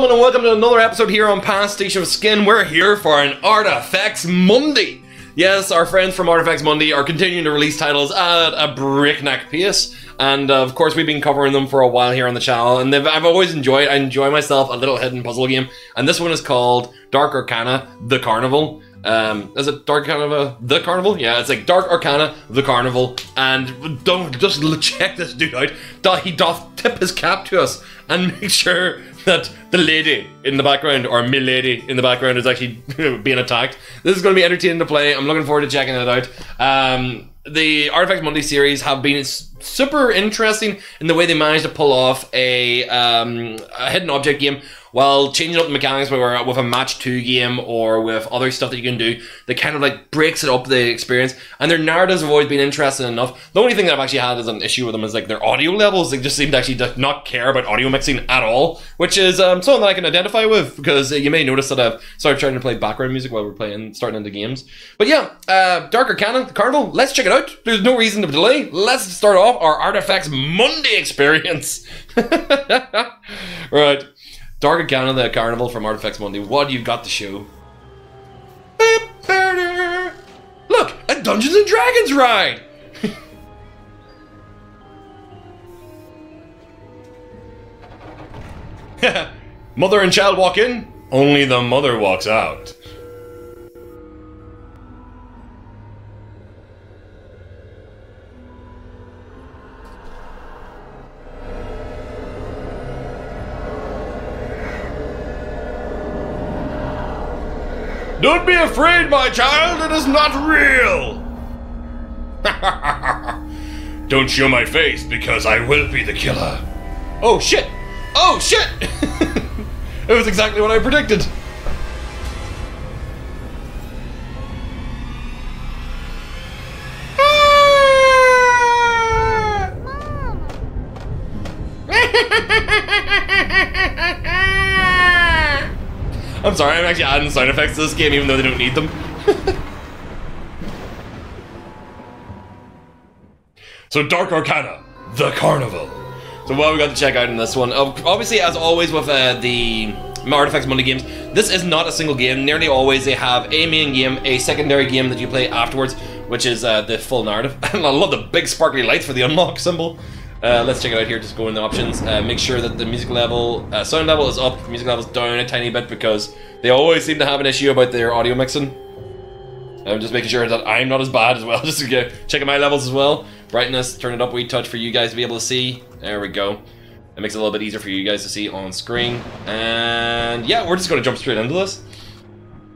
gentlemen, and welcome to another episode here on Pastiche of Skin. We're here for an Artifex Monday. Yes, our friends from Artifex Monday are continuing to release titles at a breakneck pace, and uh, of course, we've been covering them for a while here on the channel. And I've always enjoyed. I enjoy myself a little hidden puzzle game, and this one is called Dark Arcana: The Carnival. Um, is it Dark Arcana the Carnival? Yeah, it's like Dark Arcana the Carnival, and don't just check this dude out. He doth tip his cap to us and make sure that the lady in the background or milady in the background is actually being attacked. This is going to be entertaining to play. I'm looking forward to checking it out. Um, the Artifex Monday series have been super interesting in the way they managed to pull off a, um, a hidden object game while changing up the mechanics with, with a match two game or with other stuff that you can do that kind of like breaks it up the experience. And their narratives have always been interesting enough. The only thing that i've actually had as an issue with them is like their audio levels. They just seem to actually not care about audio mixing at all which is um, something that i can identify with because you may notice that i've started trying to play background music while we're playing starting into games. But yeah uh, dark arcana the carnival let's check it out. There's no reason to delay. Let's start off our Artifex monday experience. Right Dark Arcana of the Carnival from Artifex Monday. What do you got to show? Look, a Dungeons and Dragons ride! mother and child walk in, only the mother walks out. Don't be afraid, my child, it is not real! Don't show my face because I will be the killer. Oh shit! Oh shit! it was exactly what I predicted. Sorry, I'm actually adding sound effects to this game even though they don't need them. so Dark Arcana, the Carnival. So what we got to check out in this one? Obviously, as always with uh, the Artifex Monday games, this is not a single game. Nearly always they have a main game, a secondary game that you play afterwards, which is uh, the full narrative. I love the big sparkly lights for the unlock symbol. Uh, let's check it out here. Just go in the options. Uh, make sure that the music level, uh, sound level is up, music level is down a tiny bit because they always seem to have an issue about their audio mixing. I'm just making sure that I'm not as bad as well. Just to checking my levels as well. Brightness, turn it up a wee touch for you guys to be able to see. There we go. It makes it a little bit easier for you guys to see on screen. And yeah, we're just going to jump straight into this.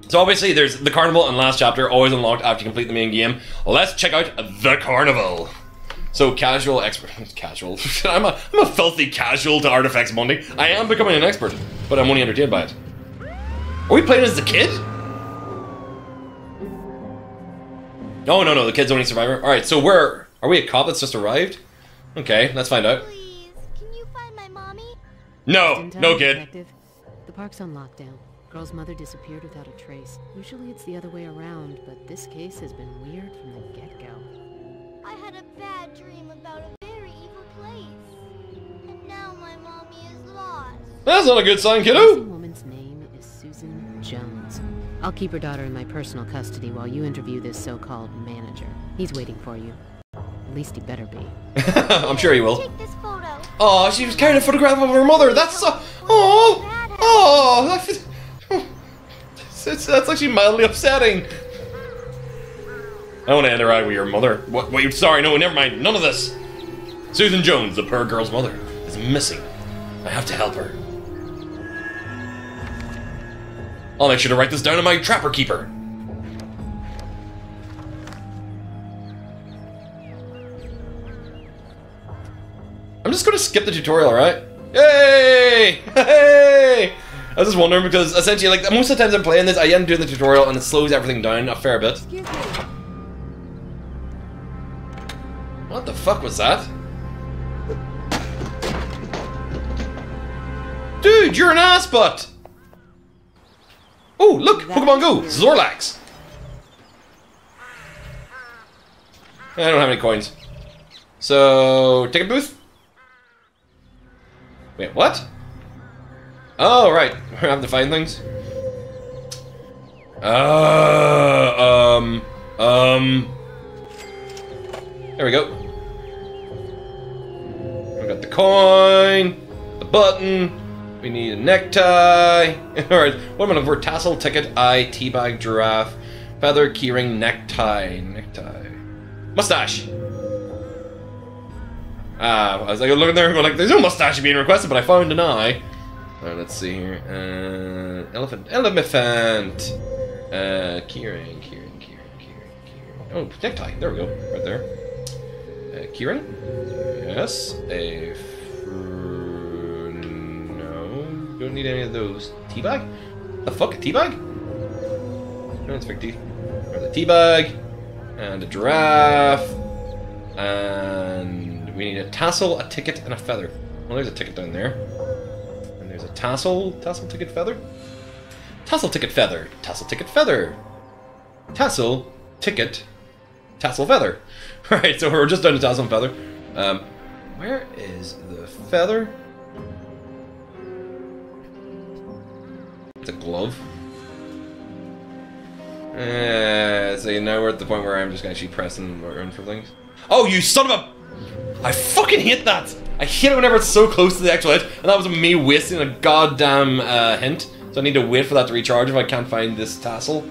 So obviously there's the carnival and last chapter always unlocked after you complete the main game. Let's check out the carnival. So casual expert, casual. I'm a I'm a filthy casual to Artifex Monday. I am becoming an expert, but I'm only entertained by it. Are we playing as the kid? No, no, no. The kid's only survivor. All right. So where are are we? A cop that's just arrived? Okay, let's find out. Please, can you find my mommy? No, no kid. Detective. The park's on lockdown. Girl's mother disappeared without a trace. Usually it's the other way around, but this case has been weird from the That's not a good sign, kiddo. The kiddo. woman's name is Susan Jones. I'll keep her daughter in my personal custody while you interview this so-called manager. He's waiting for you. At least he better be. I'm sure he will. Take this photo. Oh, she was carrying a photograph of her mother. That's so. Oh, oh. That's, it's, that's actually mildly upsetting. I want to interact with your mother. What? What? You? Sorry, no. Never mind. None of this. Susan Jones, the poor girl's mother, is missing. I have to help her. I'll make sure to write this down in my trapper keeper. I'm just gonna skip the tutorial, right? Yay! Hey! I was just wondering because essentially, like most of the times I'm playing this, I end doing the tutorial and it slows everything down a fair bit. What the fuck was that? Dude, you're an ass butt! Oh, look! Pokemon Go! Zorlax! I don't have any coins. So, ticket booth? Wait, what? Oh, right. We're having to find things. Uh, um, um. There we go. We got the coin, the button. We need a necktie. All right. What am I looking for? Tassel, ticket, eye, teabag, giraffe, feather, keyring, necktie, necktie, mustache. Ah, I was like looking there and going like, "There's no mustache being requested," but I found an eye. Alright, let's see here. Uh, elephant. Elephant! Uh, Kieran, Kieran, Kieran, Kieran, Kieran. Oh, necktie. There we go. Right there. Uh, Kieran? Yes. A. No. Don't need any of those. Teabag? The fuck? A teabag? It's big teeth. There's a teabag. And a giraffe. And we need a tassel, a ticket, and a feather. Well, there's a ticket down there. And there's a tassel, tassel ticket feather. Tassel ticket feather, tassel ticket feather. Tassel ticket, tassel feather. Right, so we're just down to tassel and feather. Um, where is the feather? A glove. Uh, so now we're at the point where I'm just actually pressing around for things. Oh, you son of a! I fucking hate that! I hate it whenever it's so close to the actual edge, and that was me wasting a goddamn uh, hint. So I need to wait for that to recharge if I can't find this tassel.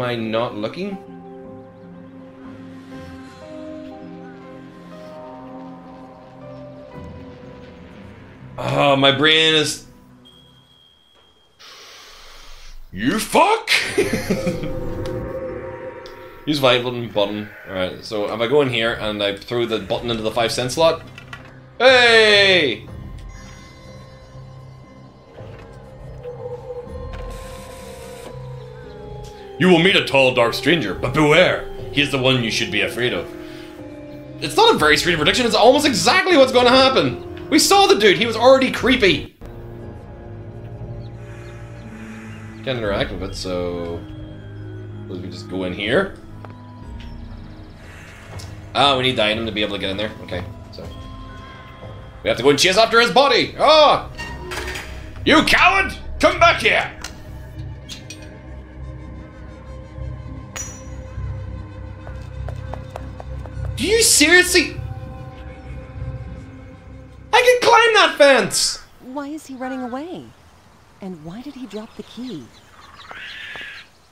Am I not looking? Oh, my brain is. You fuck! Use vital button. Alright, so if I go in here and I throw the button into the 5 cent slot. Hey! You will meet a tall, dark stranger, but beware! He is the one you should be afraid of. It's not a very strange prediction, it's almost exactly what's going to happen! We saw the dude, he was already creepy! Can't interact with it, so... We just go in here. Ah, we need the item to be able to get in there. Okay, so... We have to go and chase after his body! Ah! You coward! Come back here! Do you seriously... I can climb that fence! Why is he running away? And why did he drop the key?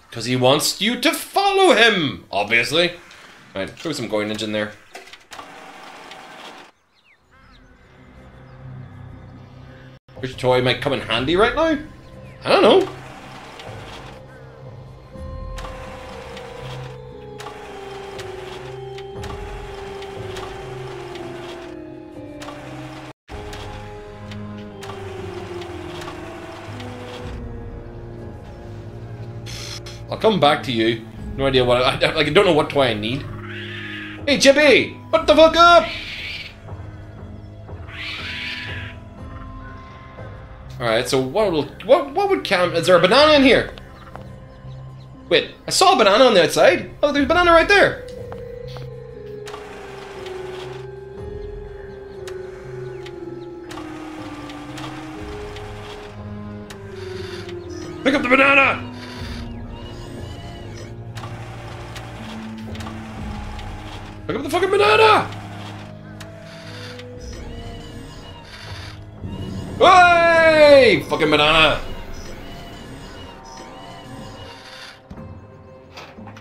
Because he wants you to follow him, obviously. Right, throw some coinage in there. Which toy might come in handy right now? I don't know. Come back to you. No idea what I, I like. I don't know what toy I need. Hey, Chippy! What the fuck up? All right. So what will what what would count? Is there a banana in here? Wait, I saw a banana on the outside. Oh, there's a banana right there. Pick up the banana! Hey! Fucking banana!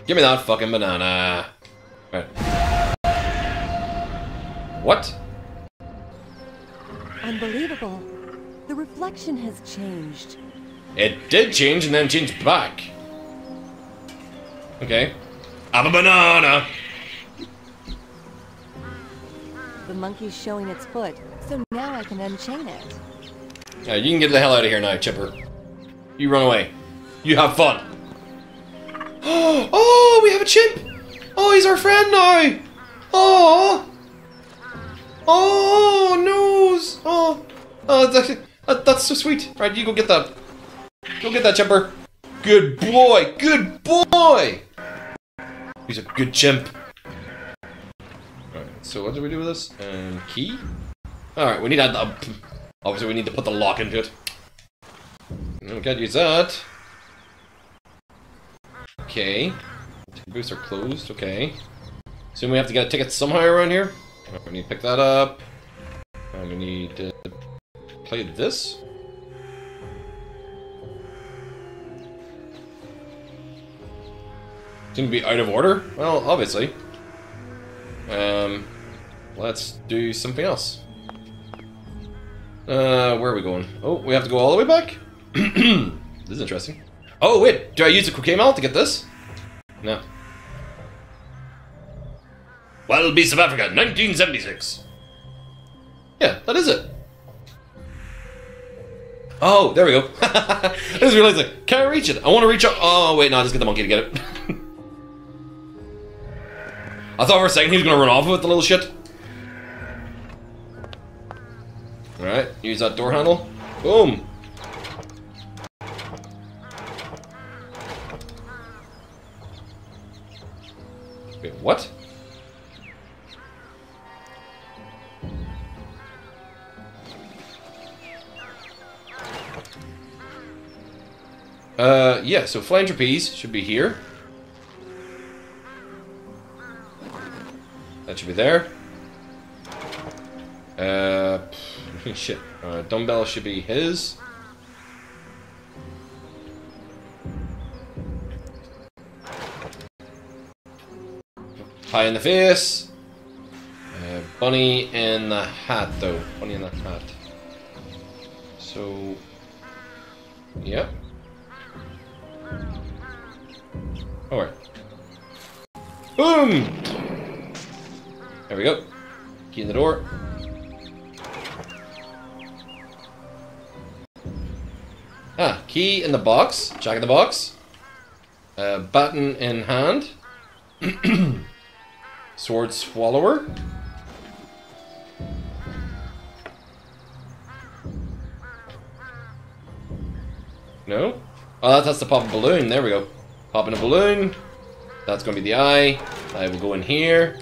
Give me that fucking banana. Right. What? Unbelievable. The reflection has changed. It did change and then changed back. Okay. I'm a banana! The monkey's showing its foot, so now I can unchain it. Yeah, you can get the hell out of here now, Chipper. You run away. You have fun. Oh, we have a chimp! Oh, he's our friend now! Oh! Oh, nose! Oh, oh that's, that, that's so sweet. Right, you go get that. Go get that, Chipper. Good boy! Good boy! He's a good chimp. Alright, so what do we do with this? And key? Alright, we need that. Uh, obviously, we need to put the lock into it. We can't use that. Okay. Booths are closed, okay. Assume we have to get a ticket somehow around here. We need to pick that up. And we need to play this. Seem to be out of order. Well, obviously. Um, let's do something else. Uh, where are we going? Oh, we have to go all the way back? this is interesting. Oh, wait, do I use the croquet mallet to get this? No. Wild Beasts of Africa, 1976. Yeah, that is it. Oh, there we go. I just realized, like, can I reach it? I want to reach up. Oh, wait, no, just get the monkey to get it. I thought for a second he was going to run off with the little shit. Use that door handle. Boom. Wait, what? Uh, yeah, so trapeze should be here. That should be there. Uh, shit. Uh, dumbbell should be his. Pie in the face. Uh, bunny in the hat, though. Bunny in the hat. So, yep. Alright. Boom! There we go. Key in the door. Ah, key in the box. Jack in the box. Uh, button in hand. Sword swallower. No? Oh, that has to pop a balloon. There we go. Pop in a balloon. That's going to be the eye. I will go in here.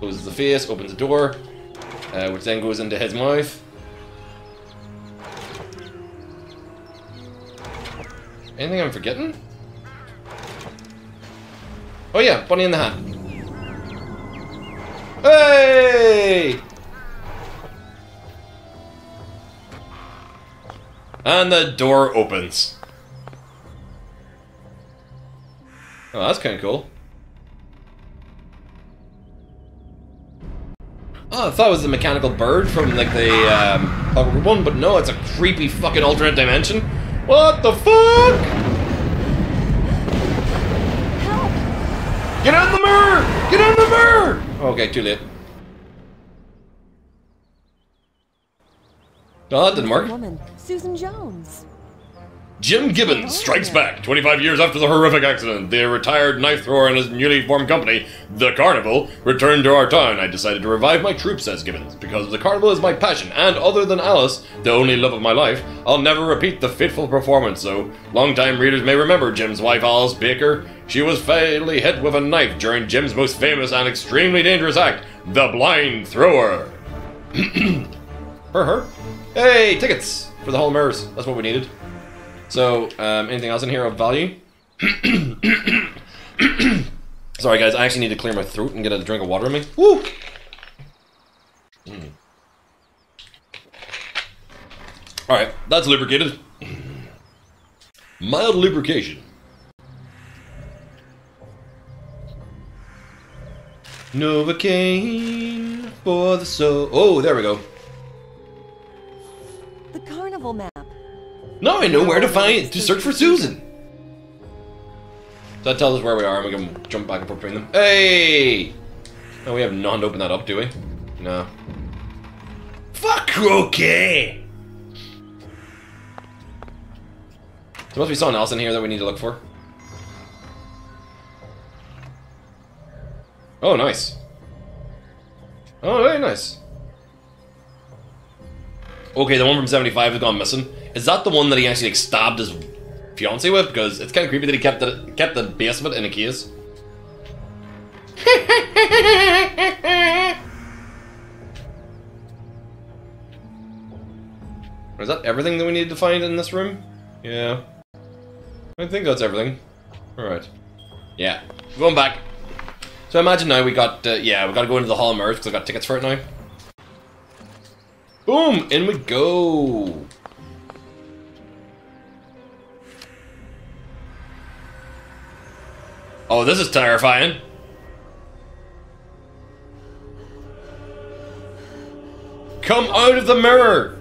Closes the face, opens the door. Uh, which then goes into his mouth. Anything I'm forgetting? Oh yeah, Bunny in the Hat. Hey! And the door opens. Oh, that's kind of cool. Oh, I thought it was the mechanical bird from like the um, one, but no, it's a creepy fucking alternate dimension. What the fuck? Help! Get out the mirror! Get out the mirror! Okay, too late. Oh, that didn't work. Woman, Susan Jones. Jim Gibbons oh, strikes back 25 years after the horrific accident. The retired knife thrower and his newly formed company, The Carnival, returned to our town. I decided to revive my troupe, says Gibbons, because the carnival is my passion, and other than Alice, the only love of my life, I'll never repeat the fitful performance, so long-time readers may remember Jim's wife, Alice Baker. She was fatally hit with a knife during Jim's most famous and extremely dangerous act, the blind thrower. her, her. Hey, tickets for the Hall of Mirrors. That's what we needed. So, um, anything else in here of value? Sorry, guys. I actually need to clear my throat and get a drink of water in me. Woo! Mm. All right, that's lubricated. Mild lubrication. Novocaine for the soul. Oh, there we go. The carnival map. Now I know where to find to search for Susan. So that tells us where we are, and we can jump back and forth between them. Hey! No, we have none to open that up, do we? No. Fuck okay. There must be someone else in here that we need to look for. Oh, nice. Oh, very nice. Okay, the one from 75 has gone missing. Is that the one that he actually like, stabbed his fiance with because it's kind of creepy that he kept the kept the base of it in a case. Is that everything that we need to find in this room? Yeah. I think that's everything. Alright. Yeah. Going back. So imagine now we got, uh, yeah, we gotta go into the Hall of Mirrors because I got tickets for it now. Boom! In we go! Oh, this is terrifying. Come out of the mirror!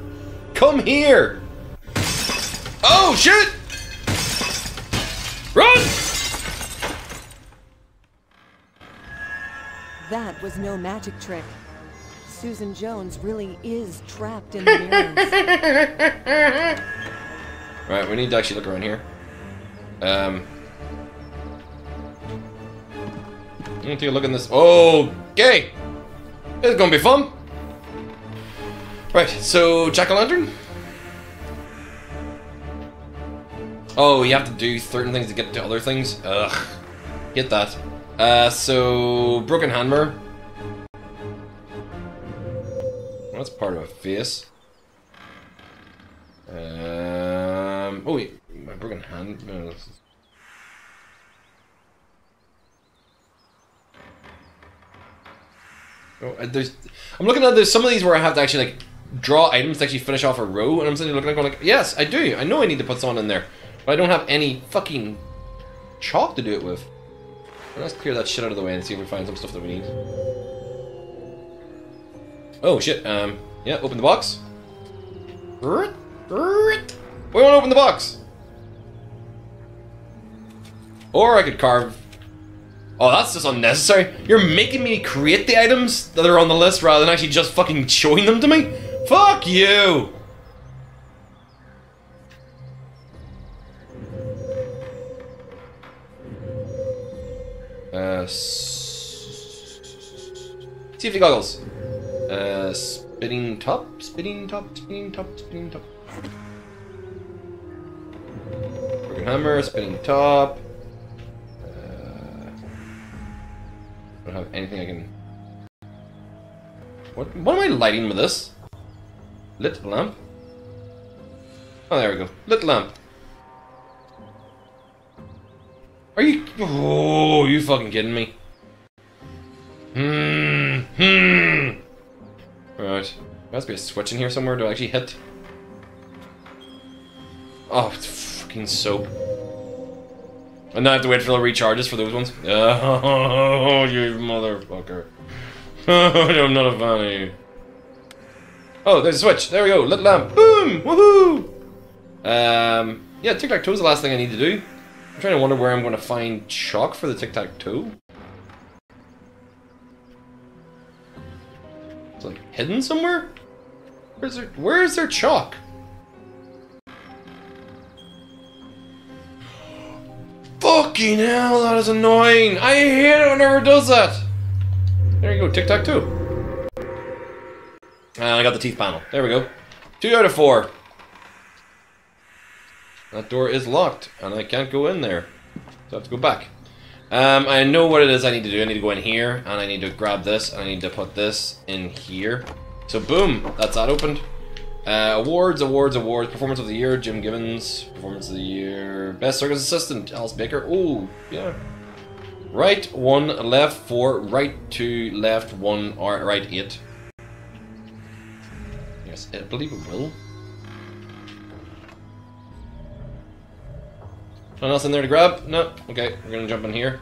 Come here! Oh, shit! Run! That was no magic trick. Susan Jones really is trapped in the mirrors. Right, we need to actually look around here. Um. Take a look in this. Okay! It's gonna be fun! Right, so Jack o' Lantern? Oh, you have to do certain things to get to other things? Ugh. Get that. Uh, so. Broken Hammer. Well, that's part of a face. Um. Oh wait, my broken hand this is- Oh, there's. I'm looking at there's some of these where I have to actually like draw items to actually finish off a row, and I'm sitting looking at going like, yes, I do. I know I need to put someone in there, but I don't have any fucking chalk to do it with. Let's clear that shit out of the way and see if we find some stuff that we need. Oh shit. Um. Yeah. Open the box. We want to open the box. Or I could carve. Oh, that's just unnecessary. You're making me create the items that are on the list rather than actually just fucking showing them to me. Fuck you. Uh, safety goggles. Uh, spinning top, spinning top, spinning top, spinning top. Broken hammer, spinning top. Don't have anything I can. What? What am I lighting with this? Lit lamp. Oh, there we go. Lit lamp. Are you? Oh, you fucking kidding me? Hmm. Hmm. Right. There must be a switch in here somewhere to actually hit. Oh, it's fucking soap. And I have to wait for the recharges for those ones. Oh, you motherfucker. I'm not a fan of you. Oh, there's a switch. There we go. Lit lamp. Boom! Woohoo! Um, yeah, tic-tac-toe is the last thing I need to do. I'm trying to wonder where I'm going to find chalk for the tic-tac-toe. It's like hidden somewhere? Where's there, where is there chalk? Fucking hell, that is annoying! I hate it whenever it does that! There you go, tic-tac-toe. And I got the teeth panel. There we go. Two out of four. That door is locked, and I can't go in there. So I have to go back. Um, I know what it is I need to do. I need to go in here, and I need to grab this, and I need to put this in here. So boom, that's that opened. Uh, awards, awards, awards. Performance of the year, Jim Gibbons. Performance of the year, best circus assistant, Alice Baker. Oh, yeah. Right one, left four, right two, left one, or right eight. Yes, I believe it will. Nothing else in there to grab? No. Okay, we're gonna jump in here.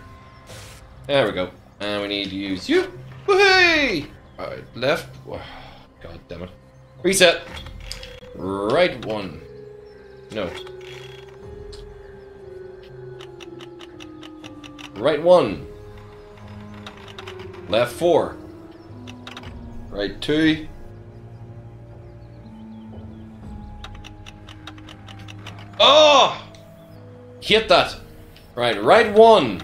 There we go. And we need to use you. Woohoo! Alright, left. God damn it. Reset. Right one. No. Right one. Left four. Right two. Oh! Hit that. Right, right one.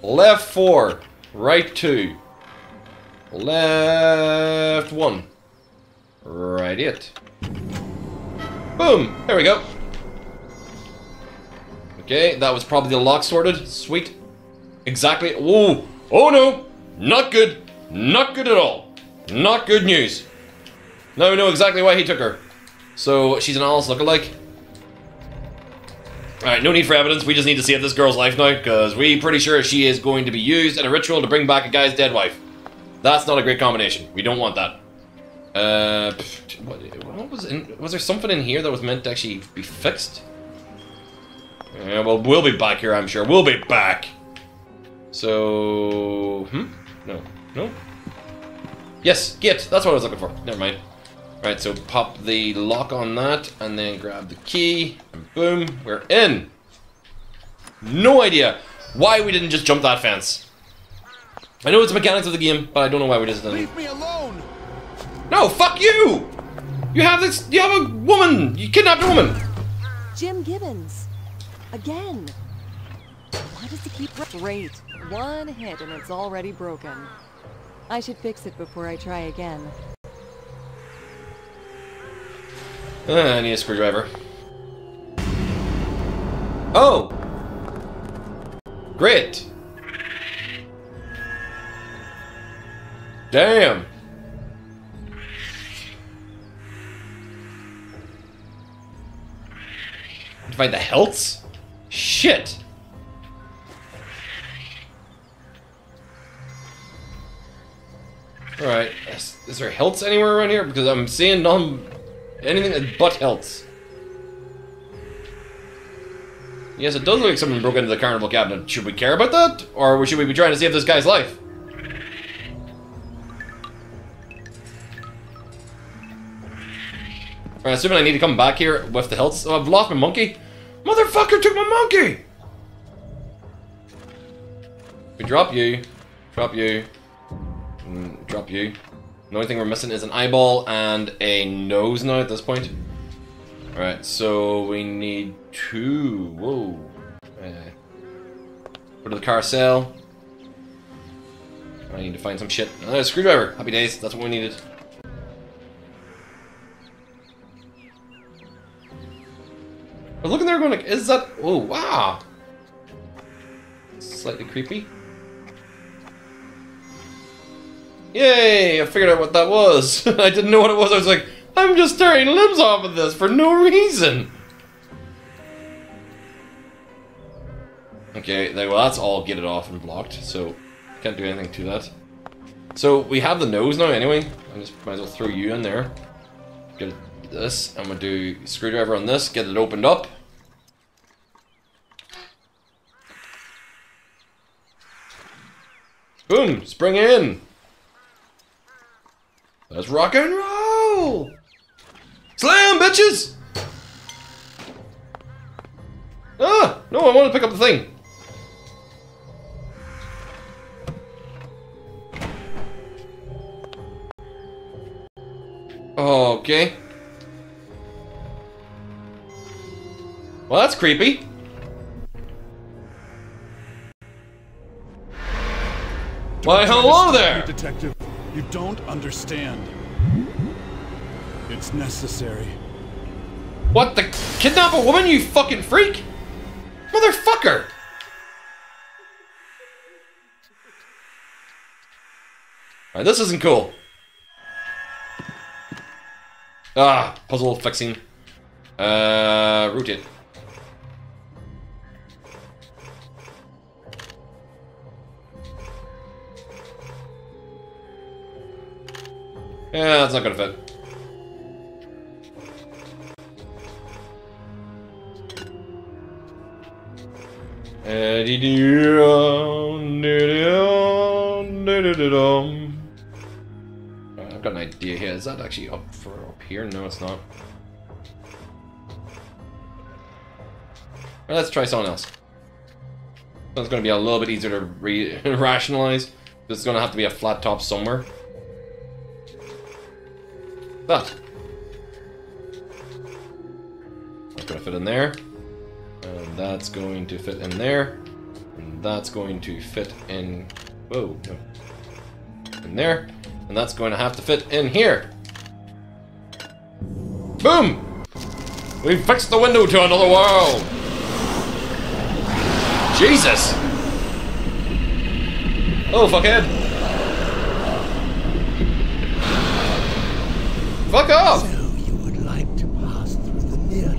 Left four. Right two. Left one. Right it. Boom! There we go. Okay, that was probably the lock sorted. Sweet. Exactly. Whoa. Oh no. Not good. Not good at all. Not good news. Now we know exactly why he took her. So she's an Alice lookalike. Alright, no need for evidence. We just need to save this girl's life now, because we're pretty sure she is going to be used in a ritual to bring back a guy's dead wife. That's not a great combination. We don't want that. Uh, what, what was in? Was there something in here that was meant to actually be fixed? Yeah, well, we'll be back here, I'm sure. We'll be back. So, hmm? No, no. Yes, gate. That's what I was looking for. Never mind. Right, so pop the lock on that, and then grab the key, and boom, we're in. No idea why we didn't just jump that fence. I know it's the mechanics of the game, but I don't know why we just didn't. Leave me alone! No, fuck you! You have this. You have a woman. You kidnapped a woman. Jim Gibbons. Again. Why does he keep... Great. One hit and it's already broken. I should fix it before I try again. Uh, I need a screwdriver. Oh! Great! Damn! Find the helts? Shit! Alright, is, is there helts anywhere around here? Because I'm seeing none Anything but health. Yes, it does look like someone broke into the carnival cabinet. Should we care about that? Or should we be trying to save this guy's life? Alright, assuming I need to come back here with the health. Oh, I've lost my monkey. Motherfucker took my monkey! We drop you. Drop you. Mm, drop you. The only thing we're missing is an eyeball and a nose now at this point. Alright, so we need two. Whoa. Uh, go to the carousel. I need to find some shit. Another screwdriver. Happy days. That's what we needed. I was looking there going like, is that... Oh, wow. Slightly creepy. Yay! I figured out what that was. I didn't know what it was. I was like, I'm just tearing limbs off of this for no reason. Okay, well that's all get it off and blocked, so can't do anything to that. So we have the nose now anyway. I just might as well throw you in there. Get this. I'm gonna do screwdriver on this, get it opened up. Boom! Spring in! Let's rock and roll! Slam, bitches! Ah! No, I want to pick up the thing. Okay. Well, that's creepy. Why, hello there! Detective. You don't understand. It's necessary. What, the kidnap a woman, you fucking freak? Motherfucker! Alright, this isn't cool. Ah, puzzle fixing. Uh, rotate. Yeah, that's not gonna fit. I've got an idea here. Is that actually up for up here? No, it's not. let's try someone else. That's to be a little bit easier to re rationalize. Going to have to be a flat top somewhere. That. That's going to fit in there. And that's going to fit in there. And that's going to fit in... Whoa, no. In there. And that's going to have to fit in here. Boom! We fixed the window to another world! Jesus! Oh, fuckhead! Fuck off! So you would like to pass through the mirror?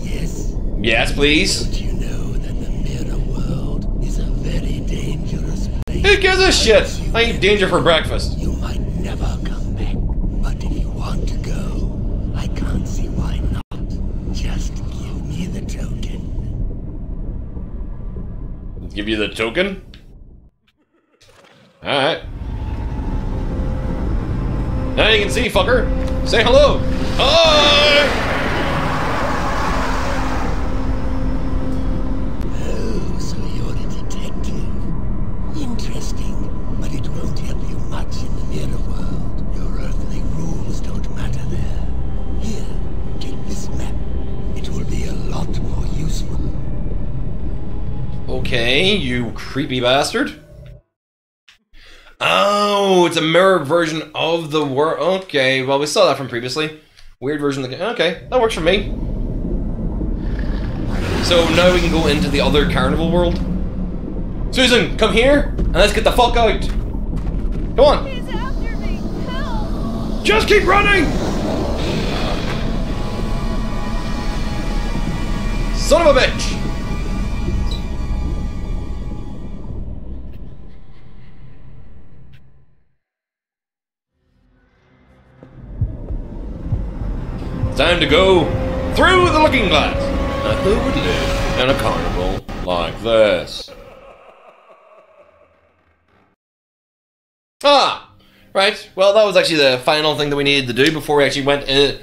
Yes. Yes, please. But you know that the mirror world is a very dangerous place. Who gives a shit? I eat danger for breakfast. You might never come back. But if you want to go, I can't see why not. Just give me the token. Give you the token? Alright. Now you can see, fucker. Say hello. Hi! Oh, so you're a detective. Interesting, but it won't help you much in the mirror world. Your earthly rules don't matter there. Here, take this map. It will be a lot more useful. Okay, you creepy bastard. Oh, it's a mirror version of the world. Okay, well, we saw that from previously. Weird version of the game. Okay, that works for me. So now we can go into the other carnival world. Susan, come here, and let's get the fuck out. Come on. He's after me! Help! Just keep running! Son of a bitch! Time to go through the looking glass. Now who would live in a carnival like this? Ah! Right, well, that was actually the final thing that we needed to do before we actually went in,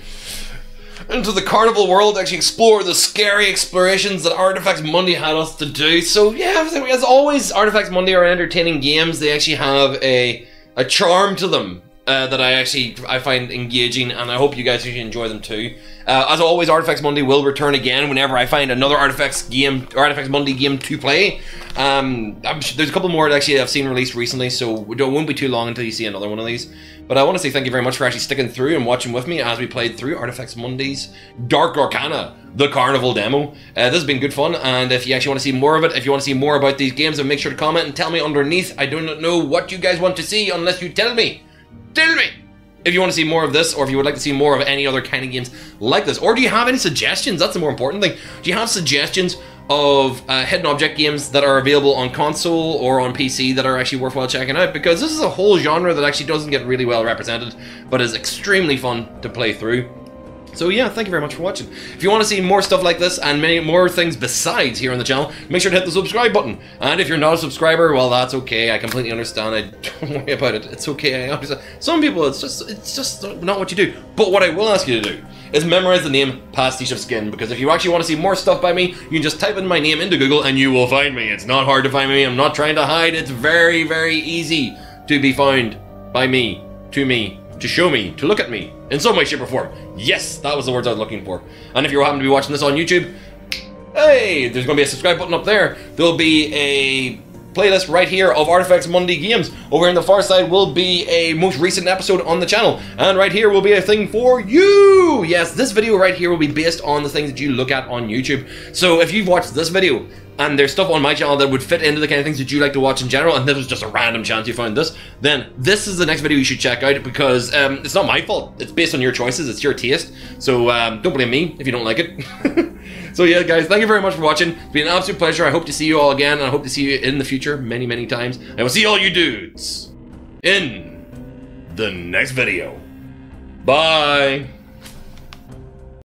into the carnival world to actually explore the scary explorations that Artifex Monday had us to do. So, yeah, as always, Artifex Monday are entertaining games. They actually have a, a charm to them. Uh, that I actually I find engaging, and I hope you guys enjoy them too. Uh, as always, Artifex Monday will return again whenever I find another Artifex game, or Artifex Monday game to play. Um, sure- there's a couple more that actually I've seen released recently, so it won't be too long until you see another one of these. But I want to say thank you very much for actually sticking through and watching with me as we played through Artifex Mondays Dark Arcana, the Carnival demo. Uh, this has been good fun, and if you actually want to see more of it, if you want to see more about these games, then make sure to comment and tell me underneath. I do not know what you guys want to see unless you tell me. Tell me! If you want to see more of this, or if you would like to see more of any other kind of games like this, or do you have any suggestions? That's the more important thing. Do you have suggestions of uh, hidden object games that are available on console or on PC that are actually worthwhile checking out? Because this is a whole genre that actually doesn't get really well represented, but is extremely fun to play through. So yeah, thank you very much for watching. If you want to see more stuff like this and many more things besides here on the channel, make sure to hit the subscribe button. And if you're not a subscriber, well, that's okay. I completely understand. I don't worry about it. It's okay. I understand. Some people, it's just, it's just not what you do. But what I will ask you to do is memorize the name Pastiche of Skin because if you actually want to see more stuff by me, you can just type in my name into Google and you will find me. It's not hard to find me. I'm not trying to hide. It's very, very easy to be found by me, to me, to show me, to look at me in some way, shape, or form. Yes, that was the words I was looking for. And if you happen to be watching this on YouTube, hey, there's going to be a subscribe button up there. There'll be a playlist right here of Artifex Monday games. Over in the far side will be a most recent episode on the channel. And right here will be a thing for you! Yes, this video right here will be based on the things that you look at on YouTube. So if you've watched this video, and there's stuff on my channel that would fit into the kind of things that you like to watch in general, and this was just a random chance you found this, then this is the next video you should check out because um, it's not my fault. It's based on your choices, it's your taste. So um, don't blame me if you don't like it. so yeah, guys, thank you very much for watching. It's been an absolute pleasure. I hope to see you all again, and I hope to see you in the future many, many times. I will see all you dudes in the next video. Bye.